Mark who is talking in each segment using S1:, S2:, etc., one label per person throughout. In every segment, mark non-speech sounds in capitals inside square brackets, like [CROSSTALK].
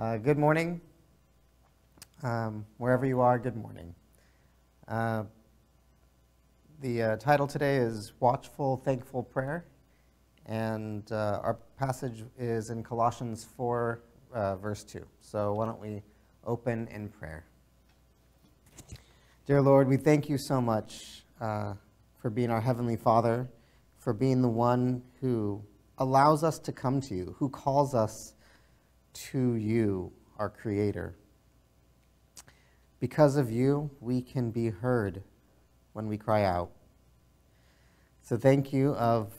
S1: Uh, good morning. Um, wherever you are, good morning. Uh, the uh, title today is Watchful, Thankful Prayer, and uh, our passage is in Colossians 4, uh, verse 2. So why don't we open in prayer? Dear Lord, we thank you so much uh, for being our Heavenly Father, for being the one who allows us to come to you, who calls us to you, our Creator. Because of you, we can be heard when we cry out. So thank you of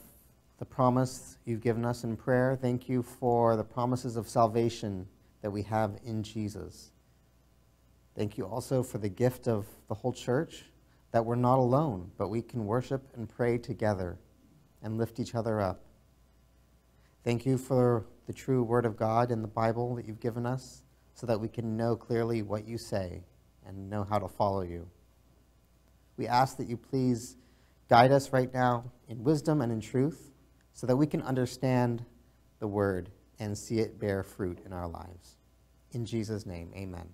S1: the promise you've given us in prayer. Thank you for the promises of salvation that we have in Jesus. Thank you also for the gift of the whole church, that we're not alone, but we can worship and pray together and lift each other up. Thank you for the true Word of God in the Bible that you've given us so that we can know clearly what you say and know how to follow you. We ask that you please guide us right now in wisdom and in truth so that we can understand the Word and see it bear fruit in our lives. In Jesus' name, amen.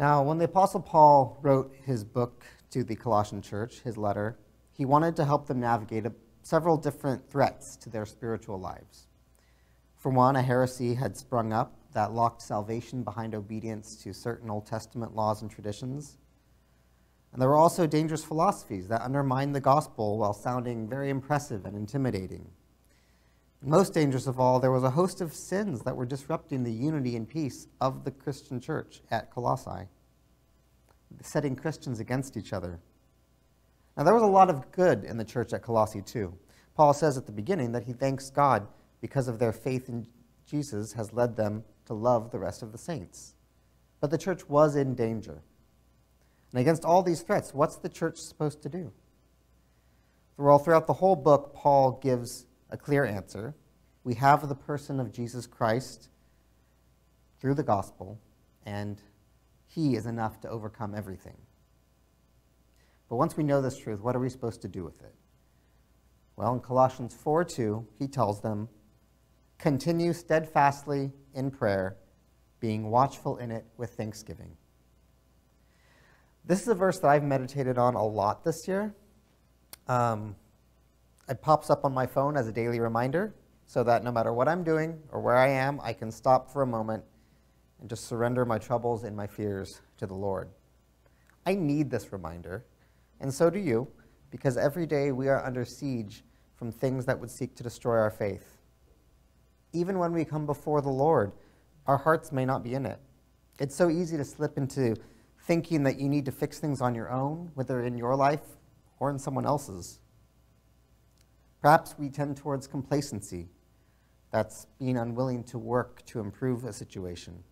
S1: Now, when the Apostle Paul wrote his book to the Colossian church, his letter, he wanted to help them navigate several different threats to their spiritual lives. For one, a heresy had sprung up that locked salvation behind obedience to certain Old Testament laws and traditions. And there were also dangerous philosophies that undermined the gospel while sounding very impressive and intimidating. Most dangerous of all, there was a host of sins that were disrupting the unity and peace of the Christian church at Colossae, setting Christians against each other. Now, there was a lot of good in the church at Colossae, too. Paul says at the beginning that he thanks God because of their faith in Jesus has led them to love the rest of the saints. But the church was in danger. And against all these threats, what's the church supposed to do? Well, throughout the whole book, Paul gives a clear answer. We have the person of Jesus Christ through the gospel, and he is enough to overcome everything. But once we know this truth, what are we supposed to do with it? Well, in Colossians 4 2, he tells them, Continue steadfastly in prayer, being watchful in it with thanksgiving. This is a verse that I've meditated on a lot this year. Um, it pops up on my phone as a daily reminder so that no matter what I'm doing or where I am, I can stop for a moment and just surrender my troubles and my fears to the Lord. I need this reminder and so do you, because every day we are under siege from things that would seek to destroy our faith. Even when we come before the Lord, our hearts may not be in it. It's so easy to slip into thinking that you need to fix things on your own, whether in your life or in someone else's. Perhaps we tend towards complacency. That's being unwilling to work to improve a situation.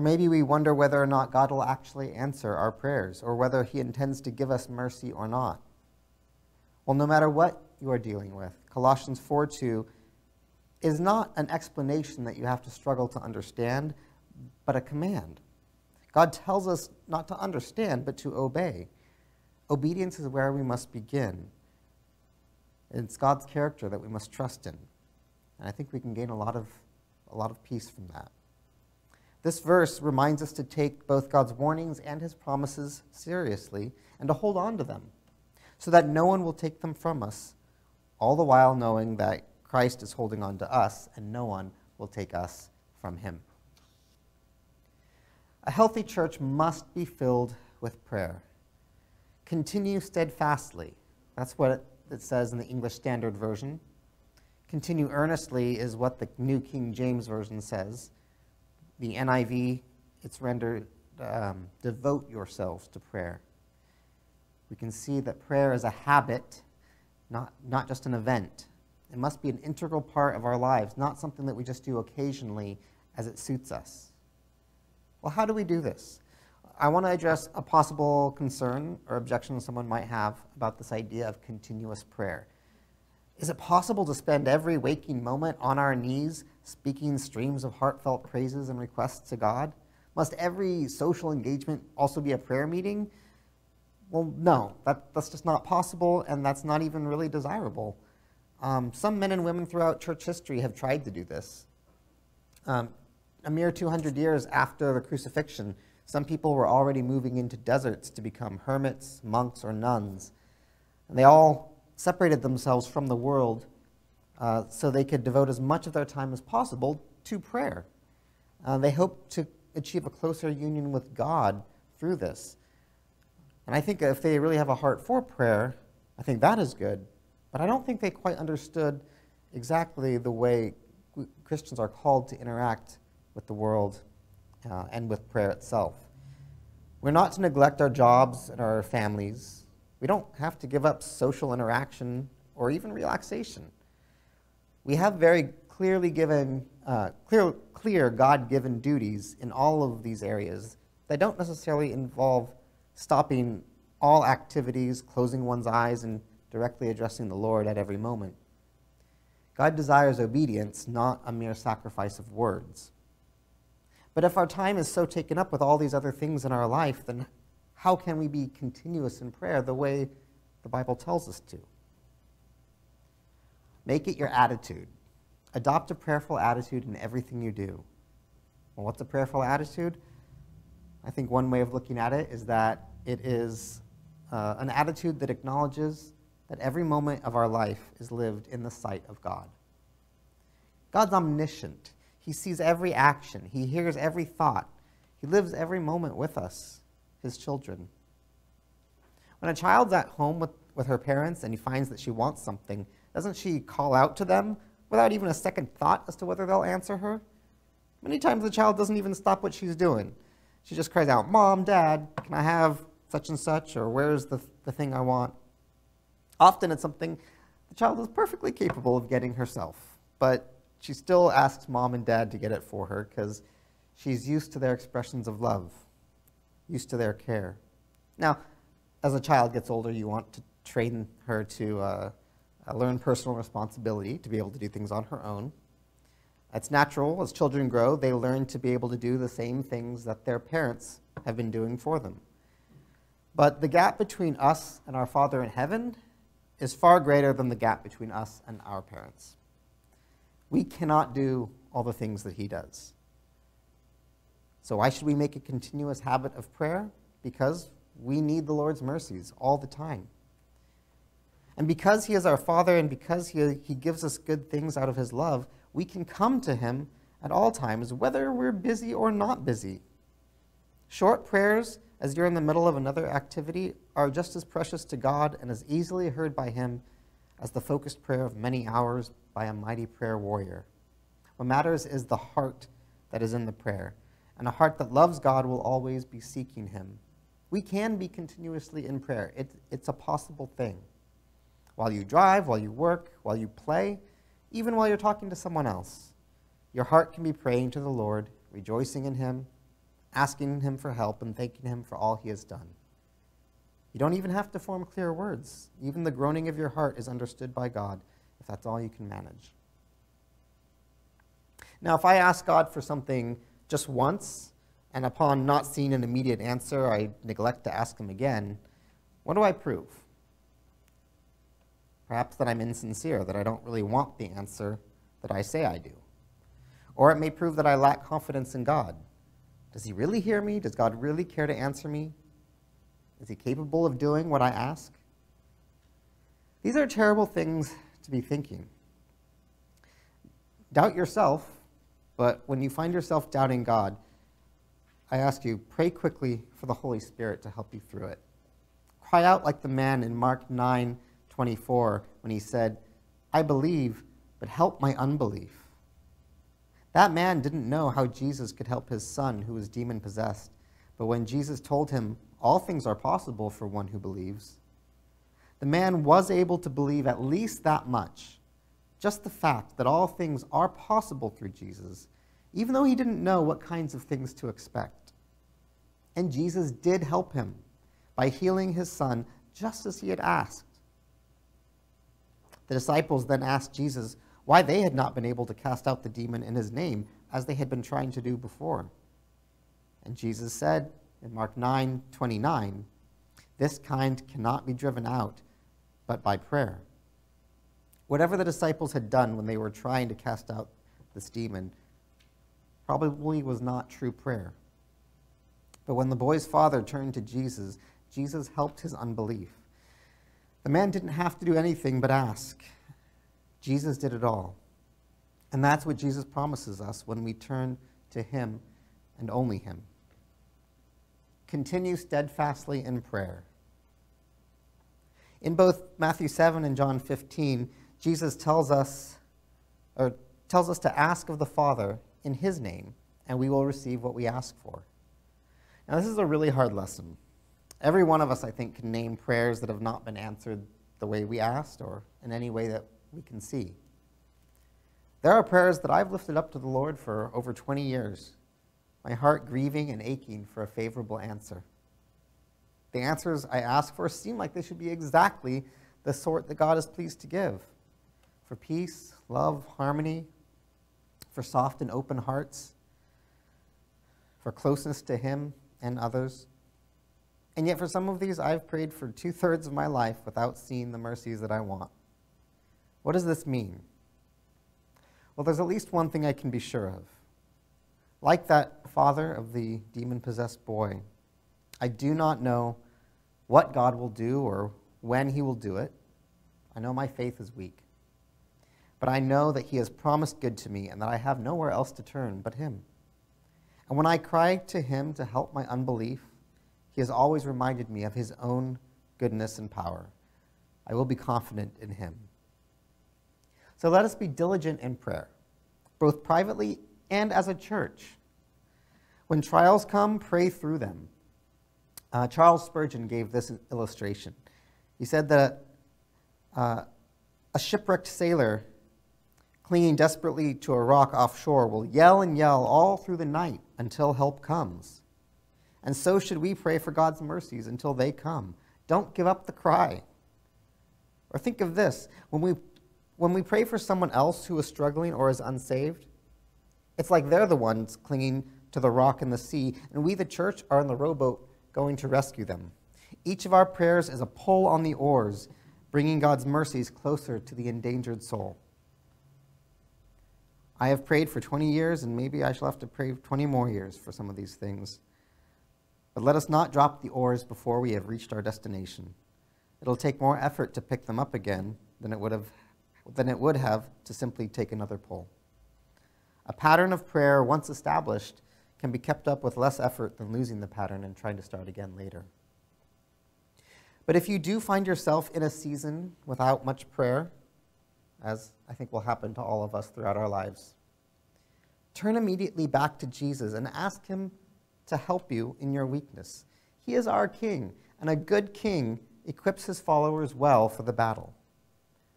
S1: Or maybe we wonder whether or not God will actually answer our prayers, or whether He intends to give us mercy or not. Well, no matter what you are dealing with, Colossians 4 2 is not an explanation that you have to struggle to understand, but a command. God tells us not to understand, but to obey. Obedience is where we must begin. It's God's character that we must trust in. And I think we can gain a lot of, a lot of peace from that. This verse reminds us to take both God's warnings and his promises seriously and to hold on to them so that no one will take them from us, all the while knowing that Christ is holding on to us and no one will take us from him. A healthy church must be filled with prayer. Continue steadfastly. That's what it says in the English Standard Version. Continue earnestly is what the New King James Version says the NIV, it's rendered um, devote yourselves to prayer. We can see that prayer is a habit, not, not just an event. It must be an integral part of our lives, not something that we just do occasionally as it suits us. Well, how do we do this? I want to address a possible concern or objection someone might have about this idea of continuous prayer. Is it possible to spend every waking moment on our knees speaking streams of heartfelt praises and requests to God? Must every social engagement also be a prayer meeting? Well, no, that, that's just not possible, and that's not even really desirable. Um, some men and women throughout church history have tried to do this. Um, a mere 200 years after the crucifixion, some people were already moving into deserts to become hermits, monks, or nuns. And they all separated themselves from the world uh, so they could devote as much of their time as possible to prayer. Uh, they hoped to achieve a closer union with God through this. And I think if they really have a heart for prayer, I think that is good. But I don't think they quite understood exactly the way Christians are called to interact with the world uh, and with prayer itself. We're not to neglect our jobs and our families. We don't have to give up social interaction or even relaxation. We have very clearly given, uh, clear, clear God given duties in all of these areas that don't necessarily involve stopping all activities, closing one's eyes, and directly addressing the Lord at every moment. God desires obedience, not a mere sacrifice of words. But if our time is so taken up with all these other things in our life, then how can we be continuous in prayer the way the Bible tells us to? Make it your attitude. Adopt a prayerful attitude in everything you do. Well, what's a prayerful attitude? I think one way of looking at it is that it is uh, an attitude that acknowledges that every moment of our life is lived in the sight of God. God's omniscient. He sees every action, He hears every thought, He lives every moment with us, His children. When a child's at home with, with her parents and he finds that she wants something, doesn't she call out to them without even a second thought as to whether they'll answer her? Many times the child doesn't even stop what she's doing. She just cries out, Mom, Dad, can I have such and such? Or where's the, the thing I want? Often it's something the child is perfectly capable of getting herself, but she still asks mom and dad to get it for her because she's used to their expressions of love, used to their care. Now, as a child gets older, you want to train her to uh, uh, learn personal responsibility, to be able to do things on her own. It's natural, as children grow, they learn to be able to do the same things that their parents have been doing for them. But the gap between us and our Father in heaven is far greater than the gap between us and our parents. We cannot do all the things that he does. So, why should we make a continuous habit of prayer? Because we need the Lord's mercies all the time. And because he is our Father and because he, he gives us good things out of his love, we can come to him at all times, whether we're busy or not busy. Short prayers, as you're in the middle of another activity, are just as precious to God and as easily heard by him as the focused prayer of many hours by a mighty prayer warrior. What matters is the heart that is in the prayer, and a heart that loves God will always be seeking Him. We can be continuously in prayer, it, it's a possible thing. While you drive, while you work, while you play, even while you're talking to someone else, your heart can be praying to the Lord, rejoicing in Him, asking Him for help, and thanking Him for all He has done. You don't even have to form clear words. Even the groaning of your heart is understood by God if that's all you can manage. Now, if I ask God for something just once, and upon not seeing an immediate answer, I neglect to ask Him again, what do I prove? Perhaps that I'm insincere, that I don't really want the answer that I say I do. Or it may prove that I lack confidence in God. Does He really hear me? Does God really care to answer me? Is He capable of doing what I ask? These are terrible things to be thinking. Doubt yourself, but when you find yourself doubting God, I ask you, pray quickly for the Holy Spirit to help you through it. Cry out like the man in Mark 9 24 when he said, I believe, but help my unbelief. That man didn't know how Jesus could help his son who was demon possessed, but when Jesus told him, All things are possible for one who believes, the man was able to believe at least that much. Just the fact that all things are possible through Jesus, even though he didn't know what kinds of things to expect. And Jesus did help him by healing his son just as he had asked. The disciples then asked Jesus why they had not been able to cast out the demon in his name as they had been trying to do before. And Jesus said in Mark 9 29, This kind cannot be driven out but by prayer. Whatever the disciples had done when they were trying to cast out this demon probably was not true prayer. But when the boy's father turned to Jesus, Jesus helped his unbelief. The man didn't have to do anything but ask. Jesus did it all. And that's what Jesus promises us when we turn to him and only him. Continue steadfastly in prayer. In both Matthew 7 and John 15, Jesus tells us or tells us to ask of the Father in his name, and we will receive what we ask for. Now, this is a really hard lesson. Every one of us, I think, can name prayers that have not been answered the way we asked or in any way that we can see. There are prayers that I've lifted up to the Lord for over 20 years, my heart grieving and aching for a favorable answer. The answers I ask for seem like they should be exactly the sort that God is pleased to give for peace, love, harmony, for soft and open hearts, for closeness to Him and others. And yet, for some of these, I've prayed for two thirds of my life without seeing the mercies that I want. What does this mean? Well, there's at least one thing I can be sure of. Like that father of the demon possessed boy, I do not know what God will do or when he will do it. I know my faith is weak. But I know that he has promised good to me and that I have nowhere else to turn but him. And when I cry to him to help my unbelief, he has always reminded me of his own goodness and power. I will be confident in him. So let us be diligent in prayer, both privately and as a church. When trials come, pray through them. Uh, Charles Spurgeon gave this illustration. He said that uh, a shipwrecked sailor clinging desperately to a rock offshore will yell and yell all through the night until help comes. And so should we pray for God's mercies until they come. Don't give up the cry. Or think of this when we, when we pray for someone else who is struggling or is unsaved, it's like they're the ones clinging to the rock in the sea, and we, the church, are in the rowboat going to rescue them. Each of our prayers is a pull on the oars, bringing God's mercies closer to the endangered soul. I have prayed for 20 years, and maybe I shall have to pray 20 more years for some of these things. But let us not drop the oars before we have reached our destination. It'll take more effort to pick them up again than it would have, than it would have to simply take another pull. A pattern of prayer, once established, can be kept up with less effort than losing the pattern and trying to start again later. But if you do find yourself in a season without much prayer, as I think will happen to all of us throughout our lives. Turn immediately back to Jesus and ask Him to help you in your weakness. He is our King, and a good king equips his followers well for the battle.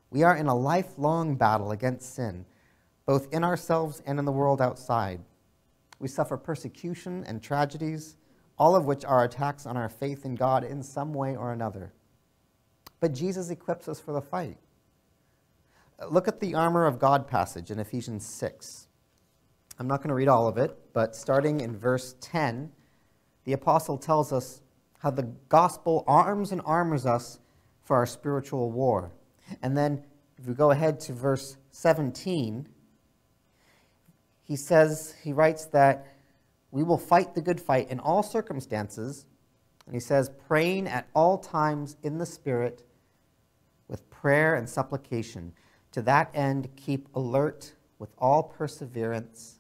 S1: We are in a lifelong battle against sin, both in ourselves and in the world outside. We suffer persecution and tragedies, all of which are attacks on our faith in God in some way or another. But Jesus equips us for the fight. Look at the armor of God passage in Ephesians 6. I'm not going to read all of it, but starting in verse 10, the apostle tells us how the gospel arms and armors us for our spiritual war. And then if we go ahead to verse 17, he says, he writes that we will fight the good fight in all circumstances. And he says, praying at all times in the Spirit with prayer and supplication. To that end, keep alert with all perseverance,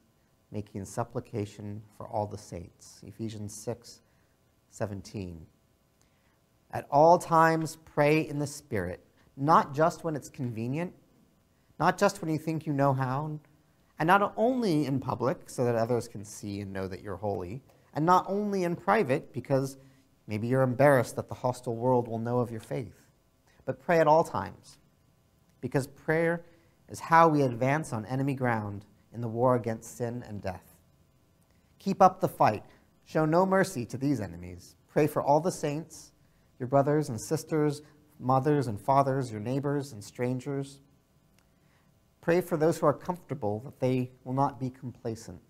S1: making supplication for all the saints. Ephesians 6 17. At all times, pray in the Spirit, not just when it's convenient, not just when you think you know how, and not only in public so that others can see and know that you're holy, and not only in private because maybe you're embarrassed that the hostile world will know of your faith, but pray at all times because prayer is how we advance on enemy ground in the war against sin and death. Keep up the fight. Show no mercy to these enemies. Pray for all the saints, your brothers and sisters, mothers and fathers, your neighbors and strangers. Pray for those who are comfortable that they will not be complacent.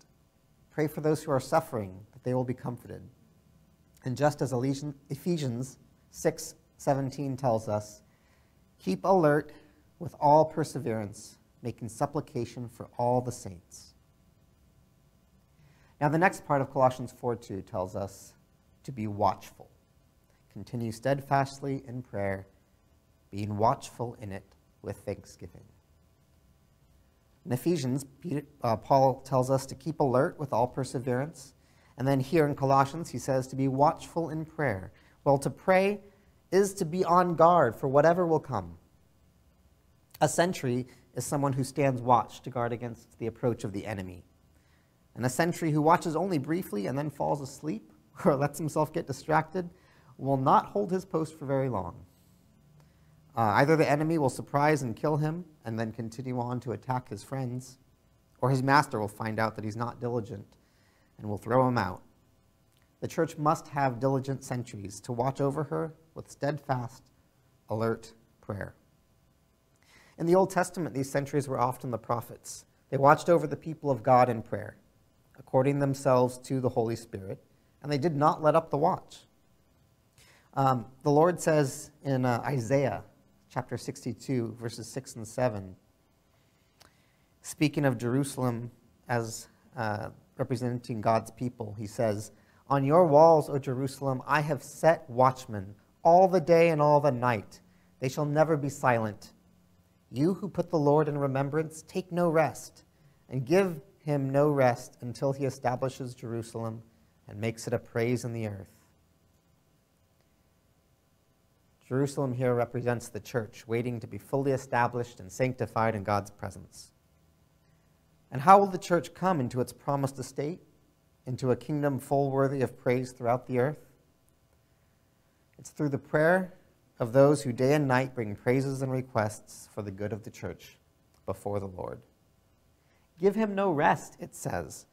S1: Pray for those who are suffering that they will be comforted. And just as Ephesians 6:17 tells us, keep alert with all perseverance, making supplication for all the saints. Now, the next part of Colossians 4 2 tells us to be watchful. Continue steadfastly in prayer, being watchful in it with thanksgiving. In Ephesians, Peter, uh, Paul tells us to keep alert with all perseverance. And then here in Colossians, he says to be watchful in prayer. Well, to pray is to be on guard for whatever will come. A sentry is someone who stands watch to guard against the approach of the enemy. And a sentry who watches only briefly and then falls asleep [LAUGHS] or lets himself get distracted will not hold his post for very long. Uh, either the enemy will surprise and kill him and then continue on to attack his friends, or his master will find out that he's not diligent and will throw him out. The church must have diligent sentries to watch over her with steadfast, alert prayer. In the Old Testament, these sentries were often the prophets. They watched over the people of God in prayer, according themselves to the Holy Spirit, and they did not let up the watch. Um, the Lord says in uh, Isaiah chapter 62, verses 6 and 7, speaking of Jerusalem as uh, representing God's people, he says, On your walls, O Jerusalem, I have set watchmen all the day and all the night. They shall never be silent. You who put the Lord in remembrance, take no rest, and give him no rest until he establishes Jerusalem and makes it a praise in the earth. Jerusalem here represents the church, waiting to be fully established and sanctified in God's presence. And how will the church come into its promised estate, into a kingdom full worthy of praise throughout the earth? It's through the prayer of those who day and night bring praises and requests for the good of the church before the Lord. Give him no rest, it says.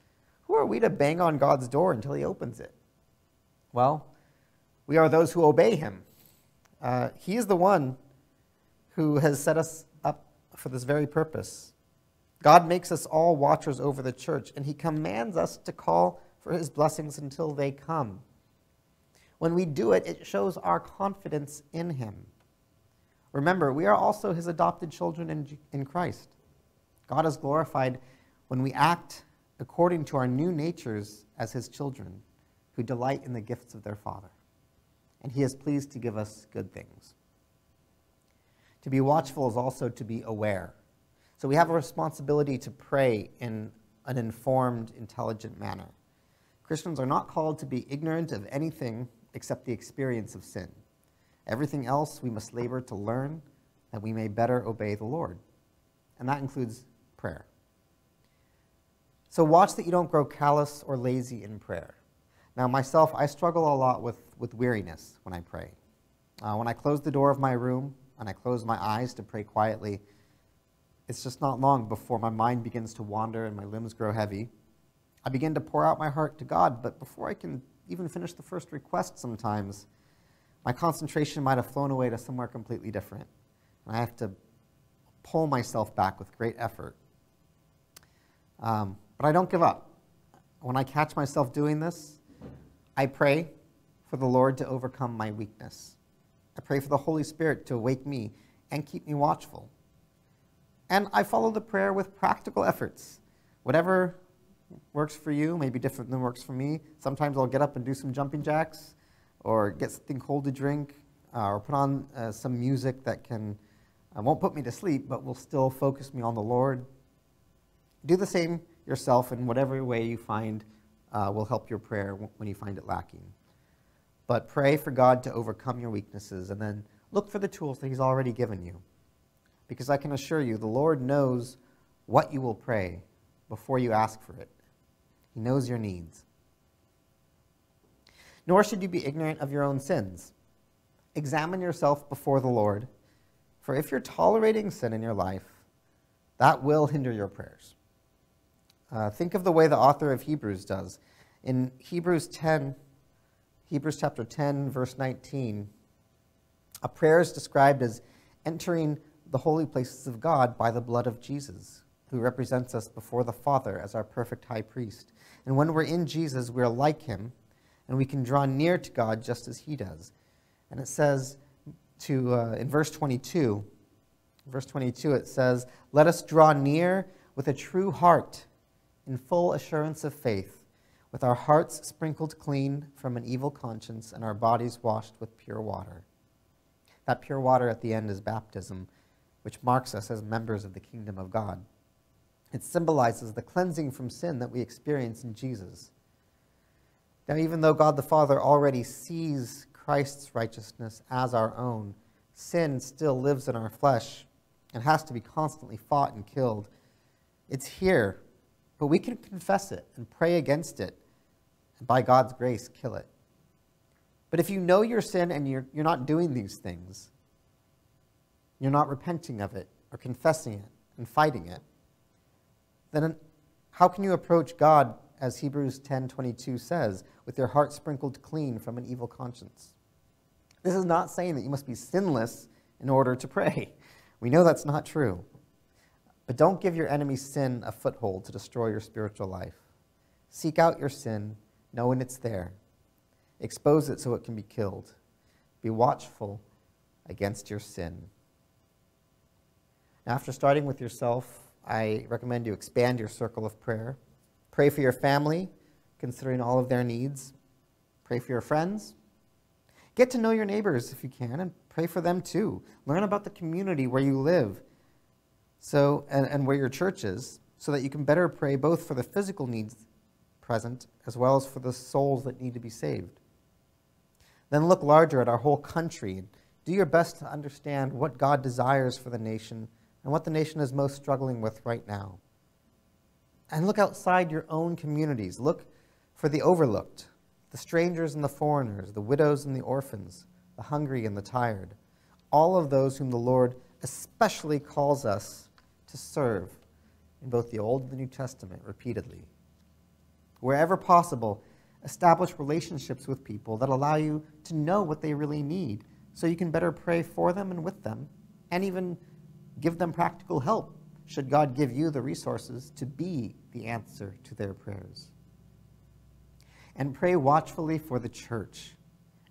S1: Who are we to bang on God's door until he opens it? Well, we are those who obey him uh, he is the one who has set us up for this very purpose. God makes us all watchers over the church, and He commands us to call for His blessings until they come. When we do it, it shows our confidence in Him. Remember, we are also His adopted children in, in Christ. God is glorified when we act according to our new natures as His children who delight in the gifts of their Father and he is pleased to give us good things. To be watchful is also to be aware. So we have a responsibility to pray in an informed, intelligent manner. Christians are not called to be ignorant of anything except the experience of sin. Everything else we must labor to learn that we may better obey the Lord. And that includes prayer. So watch that you don't grow callous or lazy in prayer. Now, myself, I struggle a lot with, with weariness when I pray. Uh, when I close the door of my room and I close my eyes to pray quietly, it's just not long before my mind begins to wander and my limbs grow heavy. I begin to pour out my heart to God, but before I can even finish the first request, sometimes my concentration might have flown away to somewhere completely different. And I have to pull myself back with great effort. Um, but I don't give up. When I catch myself doing this, I pray for the Lord to overcome my weakness. I pray for the Holy Spirit to awake me and keep me watchful. And I follow the prayer with practical efforts. Whatever works for you may be different than works for me. Sometimes I'll get up and do some jumping jacks or get something cold to drink uh, or put on uh, some music that can uh, won't put me to sleep but will still focus me on the Lord. Do the same yourself in whatever way you find uh, will help your prayer when you find it lacking. But pray for God to overcome your weaknesses and then look for the tools that He's already given you. Because I can assure you, the Lord knows what you will pray before you ask for it, He knows your needs. Nor should you be ignorant of your own sins. Examine yourself before the Lord, for if you're tolerating sin in your life, that will hinder your prayers. Uh, think of the way the author of Hebrews does. In Hebrews 10, Hebrews chapter 10, verse 19, a prayer is described as entering the holy places of God by the blood of Jesus, who represents us before the Father as our perfect high priest. And when we're in Jesus, we're like him, and we can draw near to God just as he does. And it says to, uh, in verse 22, verse 22, it says, Let us draw near with a true heart in full assurance of faith, with our hearts sprinkled clean from an evil conscience and our bodies washed with pure water. That pure water at the end is baptism, which marks us as members of the kingdom of God. It symbolizes the cleansing from sin that we experience in Jesus. Now, even though God the Father already sees Christ's righteousness as our own, sin still lives in our flesh and has to be constantly fought and killed. It's here, but we can confess it and pray against it, and by God's grace, kill it. But if you know your sin and you're, you're not doing these things, you're not repenting of it or confessing it and fighting it, then how can you approach God, as Hebrews 10:22 says, with your heart sprinkled clean from an evil conscience? This is not saying that you must be sinless in order to pray. We know that's not true. But don't give your enemy's sin a foothold to destroy your spiritual life. Seek out your sin, knowing it's there. Expose it so it can be killed. Be watchful against your sin. After starting with yourself, I recommend you expand your circle of prayer. Pray for your family, considering all of their needs. Pray for your friends. Get to know your neighbors if you can and pray for them too. Learn about the community where you live so, and, and where your church is so that you can better pray both for the physical needs present as well as for the souls that need to be saved. Then look larger at our whole country and do your best to understand what God desires for the nation and what the nation is most struggling with right now. And look outside your own communities. Look for the overlooked, the strangers and the foreigners, the widows and the orphans, the hungry and the tired, all of those whom the Lord especially calls us to serve in both the Old and the New Testament repeatedly. Wherever possible, establish relationships with people that allow you to know what they really need so you can better pray for them and with them, and even give them practical help should God give you the resources to be the answer to their prayers and pray watchfully for the church.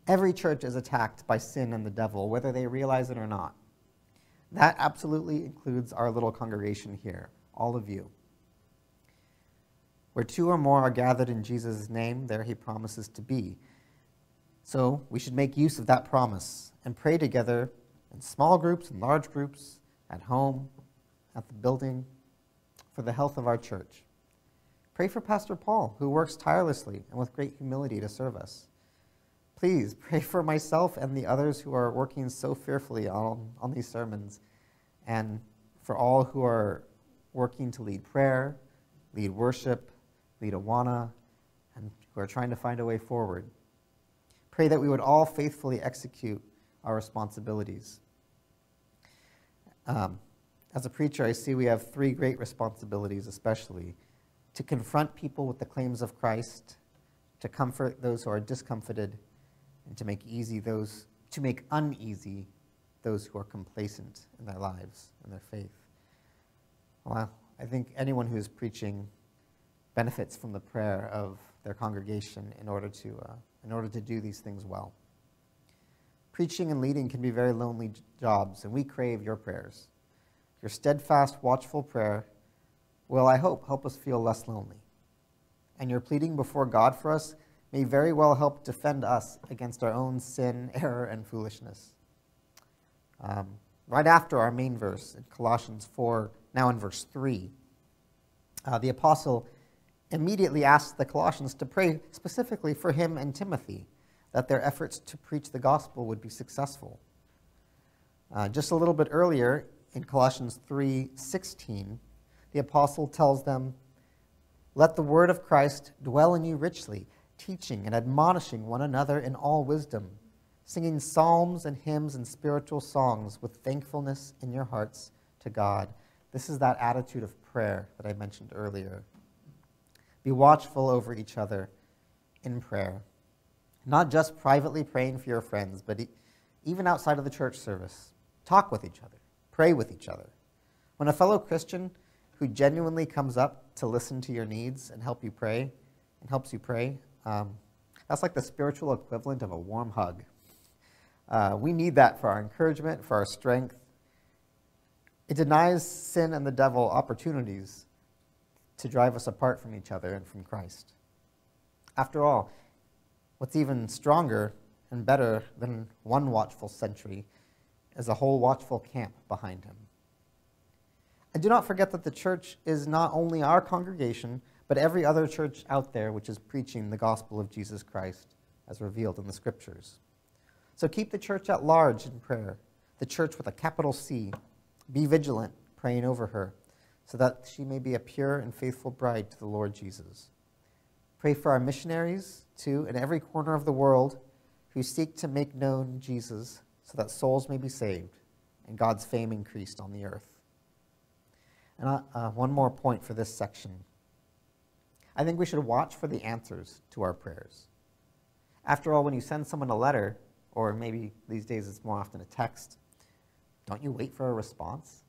S1: Every church is attacked by sin and the devil, whether they realize it or not. That absolutely includes our little congregation here, all of you. Where two or more are gathered in Jesus' name, there he promises to be. So we should make use of that promise and pray together in small groups and large groups, at home, at the building, for the health of our church. Pray for Pastor Paul, who works tirelessly and with great humility to serve us. Please pray for myself and the others who are working so fearfully on, on these sermons, and for all who are working to lead prayer, lead worship, lead Awana, and who are trying to find a way forward. Pray that we would all faithfully execute our responsibilities. Um, as a preacher, I see we have three great responsibilities, especially to confront people with the claims of Christ, to comfort those who are discomfited, and to make easy those to make uneasy those who are complacent in their lives and their faith. Well, I think anyone who is preaching benefits from the prayer of their congregation in order to, uh, in order to do these things well. Preaching and leading can be very lonely jobs, and we crave your prayers. Your steadfast, watchful prayer will, I hope, help us feel less lonely. And your pleading before God for us may very well help defend us against our own sin, [LAUGHS] error, and foolishness. Um, right after our main verse in Colossians 4, now in verse 3, uh, the apostle immediately asks the Colossians to pray specifically for him and Timothy, that their efforts to preach the gospel would be successful. Uh, just a little bit earlier, in Colossians 3:16, the apostle tells them, Let the word of Christ dwell in you richly, teaching and admonishing one another in all wisdom, singing psalms and hymns and spiritual songs with thankfulness in your hearts to God. This is that attitude of prayer that I mentioned earlier. Be watchful over each other in prayer. Not just privately praying for your friends, but even outside of the church service. Talk with each other, pray with each other. When a fellow Christian who genuinely comes up to listen to your needs and help you pray and helps you pray. Um, that's like the spiritual equivalent of a warm hug. Uh, we need that for our encouragement, for our strength. It denies sin and the devil opportunities to drive us apart from each other and from Christ. After all, what's even stronger and better than one watchful sentry is a whole watchful camp behind him. And do not forget that the church is not only our congregation, but every other church out there which is preaching the gospel of Jesus Christ as revealed in the scriptures. So keep the church at large in prayer, the church with a capital C. Be vigilant, praying over her, so that she may be a pure and faithful bride to the Lord Jesus. Pray for our missionaries, too, in every corner of the world who seek to make known Jesus so that souls may be saved and God's fame increased on the earth. And uh, uh, one more point for this section. I think we should watch for the answers to our prayers. After all, when you send someone a letter, or maybe these days it's more often a text, don't you wait for a response?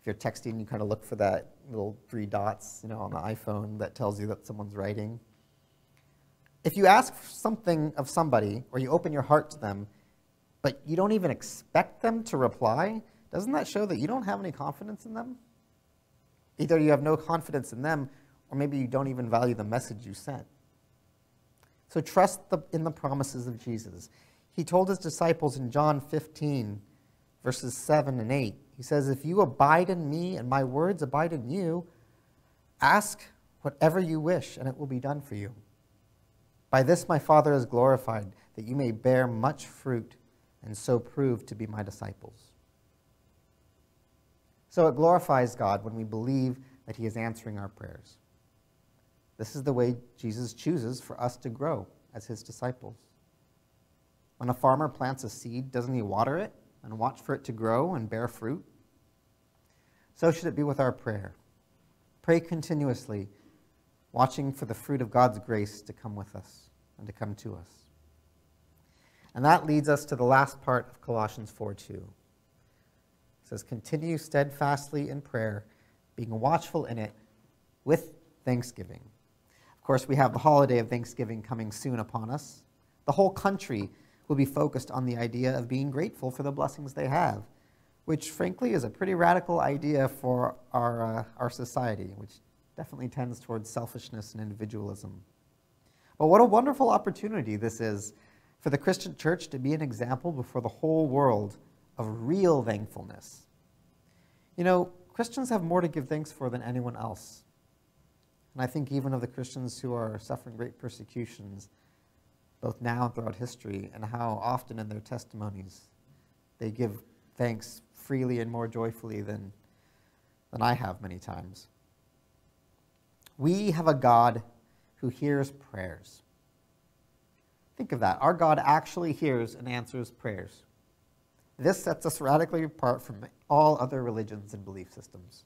S1: If you're texting, you kind of look for that little three dots, you know, on the iPhone that tells you that someone's writing. If you ask something of somebody or you open your heart to them, but you don't even expect them to reply, doesn't that show that you don't have any confidence in them? Either you have no confidence in them, or maybe you don't even value the message you sent. So trust the, in the promises of Jesus. He told his disciples in John 15, verses 7 and 8, he says, If you abide in me and my words abide in you, ask whatever you wish, and it will be done for you. By this my Father is glorified, that you may bear much fruit and so prove to be my disciples. So it glorifies God when we believe that He is answering our prayers. This is the way Jesus chooses for us to grow as His disciples. When a farmer plants a seed, doesn't he water it and watch for it to grow and bear fruit? So should it be with our prayer. Pray continuously, watching for the fruit of God's grace to come with us and to come to us. And that leads us to the last part of Colossians 4 2. It says, Continue steadfastly in prayer, being watchful in it with thanksgiving. Of course, we have the holiday of Thanksgiving coming soon upon us. The whole country will be focused on the idea of being grateful for the blessings they have, which, frankly, is a pretty radical idea for our, uh, our society, which definitely tends towards selfishness and individualism. But what a wonderful opportunity this is for the Christian church to be an example before the whole world of real thankfulness. You know, Christians have more to give thanks for than anyone else. And I think even of the Christians who are suffering great persecutions, both now and throughout history, and how often in their testimonies they give thanks freely and more joyfully than, than I have many times. We have a God who hears prayers. Think of that. Our God actually hears and answers prayers. This sets us radically apart from all other religions and belief systems.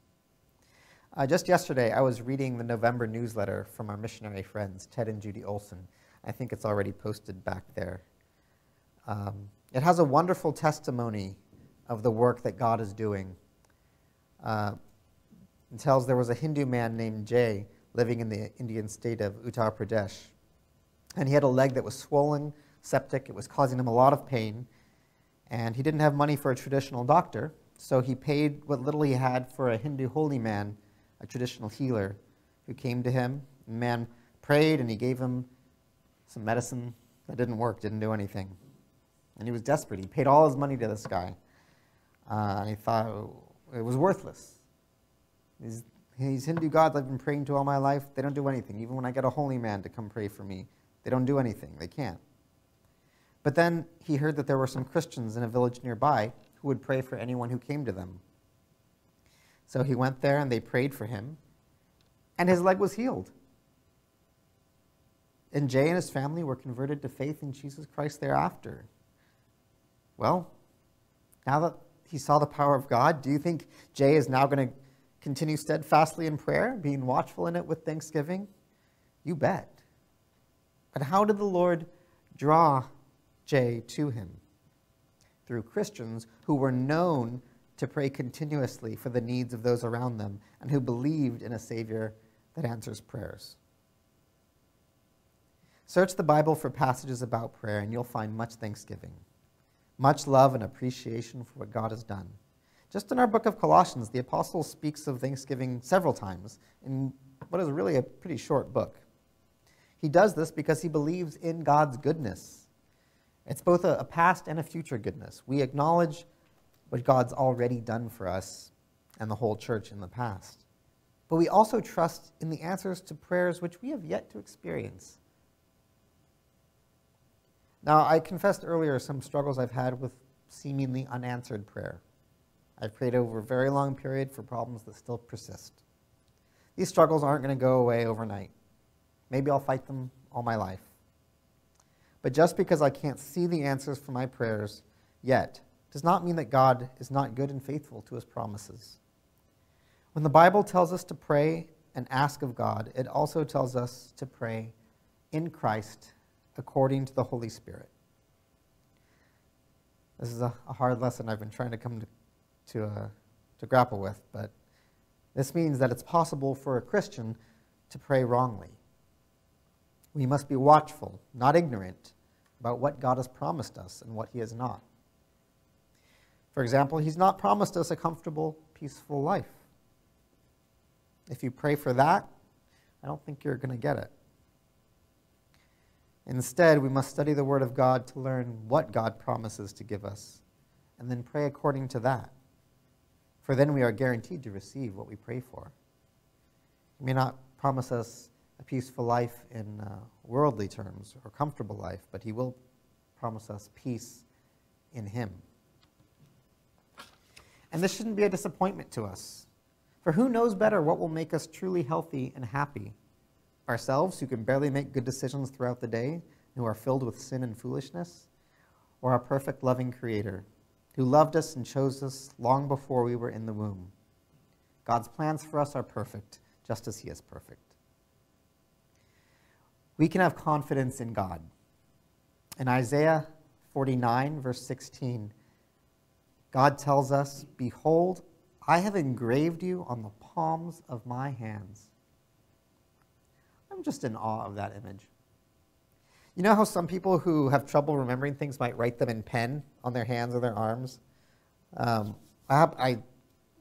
S1: Uh, just yesterday, I was reading the November newsletter from our missionary friends, Ted and Judy Olson. I think it's already posted back there. Um, it has a wonderful testimony of the work that God is doing. Uh, it tells there was a Hindu man named Jay living in the Indian state of Uttar Pradesh and he had a leg that was swollen, septic. It was causing him a lot of pain. And he didn't have money for a traditional doctor, so he paid what little he had for a Hindu holy man, a traditional healer, who came to him. The man prayed, and he gave him some medicine that didn't work, didn't do anything. And he was desperate. He paid all his money to this guy. Uh, and he thought it was worthless. These, these Hindu gods I've been praying to all my life, they don't do anything. Even when I get a holy man to come pray for me, they don't do anything. They can't. But then he heard that there were some Christians in a village nearby who would pray for anyone who came to them. So he went there and they prayed for him, and his leg was healed. And Jay and his family were converted to faith in Jesus Christ thereafter. Well, now that he saw the power of God, do you think Jay is now going to continue steadfastly in prayer, being watchful in it with thanksgiving? You bet. But how did the Lord draw Jay to him? Through Christians who were known to pray continuously for the needs of those around them and who believed in a Savior that answers prayers. Search the Bible for passages about prayer, and you'll find much thanksgiving, much love and appreciation for what God has done. Just in our book of Colossians, the apostle speaks of thanksgiving several times in what is really a pretty short book. He does this because he believes in God's goodness. It's both a, past and a future goodness. We acknowledge what God's already done for us and the whole church in the past. But we also trust in the answers to prayers which we have yet to experience. Now, I confessed earlier some struggles I've had with seemingly unanswered prayer. I've prayed over a very long period for problems that still persist. These struggles aren't going to go away overnight. Maybe I'll fight them all my life. But just because I can't see the answers for my prayers yet does not mean that God is not good and faithful to his promises. When the Bible tells us to pray and ask of God, it also tells us to pray in Christ according to the Holy Spirit. This is a, hard lesson I've been trying to come to, to, uh, to grapple with, but this means that it's possible for a Christian to pray wrongly. We must be watchful, not ignorant, about what God has promised us and what He has not. For example, He's not promised us a comfortable, peaceful life. If you pray for that, I don't think you're going to get it. Instead, we must study the Word of God to learn what God promises to give us, and then pray according to that. For then we are guaranteed to receive what we pray for. He may not promise us a peaceful life in uh, worldly terms or comfortable life, but He will promise us peace in Him. And this shouldn't be a disappointment to us. For who knows better what will make us truly healthy and happy? Ourselves, who can barely make good decisions throughout the day, who are filled with sin and foolishness? Or our perfect, loving Creator, who loved us and chose us long before we were in the womb? God's plans for us are perfect, just as He is perfect. We can have confidence in God. In Isaiah 49, verse 16, God tells us, Behold, I have engraved you on the palms of my hands. I'm just in awe of that image. You know how some people who have trouble remembering things might write them in pen on their hands or their arms? Um, I, have, I,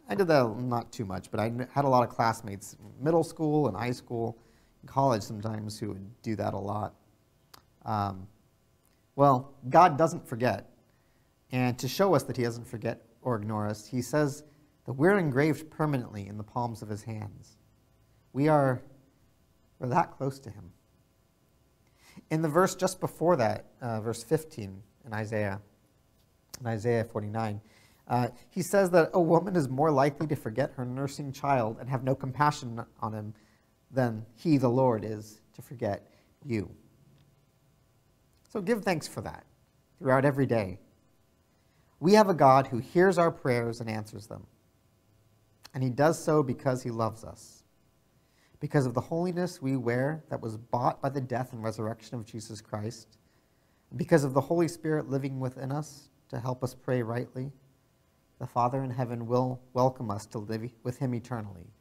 S1: I did that not too much, but I had a lot of classmates, middle school and high school, college sometimes, who would do that a lot. Um, well, God doesn't forget. And to show us that he doesn't forget or ignore us, he says that we're engraved permanently in the palms of his hands. We are we're that close to him. In the verse just before that, uh, verse 15 in Isaiah, in Isaiah 49, uh, he says that a woman is more likely to forget her nursing child and have no compassion on him than he, the Lord, is to forget you. So give thanks for that throughout every day. We have a God who hears our prayers and answers them. And he does so because he loves us. Because of the holiness we wear that was bought by the death and resurrection of Jesus Christ, because of the Holy Spirit living within us to help us pray rightly, the Father in heaven will welcome us to live with him eternally.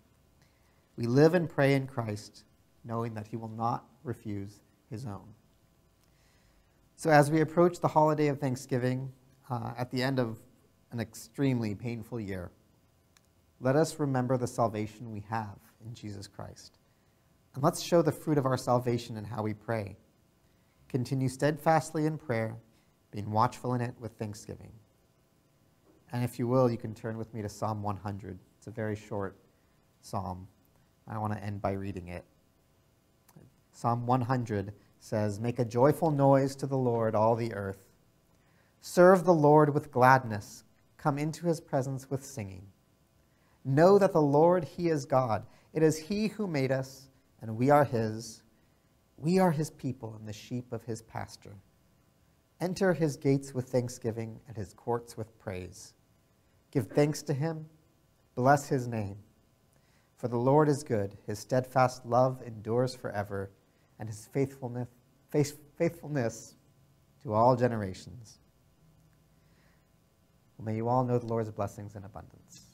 S1: We live and pray in Christ, knowing that he will not refuse his own. So, as we approach the holiday of Thanksgiving uh, at the end of an extremely painful year, let us remember the salvation we have in Jesus Christ. And let's show the fruit of our salvation in how we pray. Continue steadfastly in prayer, being watchful in it with thanksgiving. And if you will, you can turn with me to Psalm 100. It's a very short psalm. I want to end by reading it. Psalm 100 says, Make a joyful noise to the Lord, all the earth. Serve the Lord with gladness. Come into his presence with singing. Know that the Lord, He is God. It is He who made us, and we are His. We are His people and the sheep of His pasture. Enter His gates with thanksgiving and His courts with praise. Give thanks to Him, bless His name. For the Lord is good, His steadfast love endures forever, and His faithfulness, faithfulness to all generations. Well, may you all know the Lord's blessings in abundance.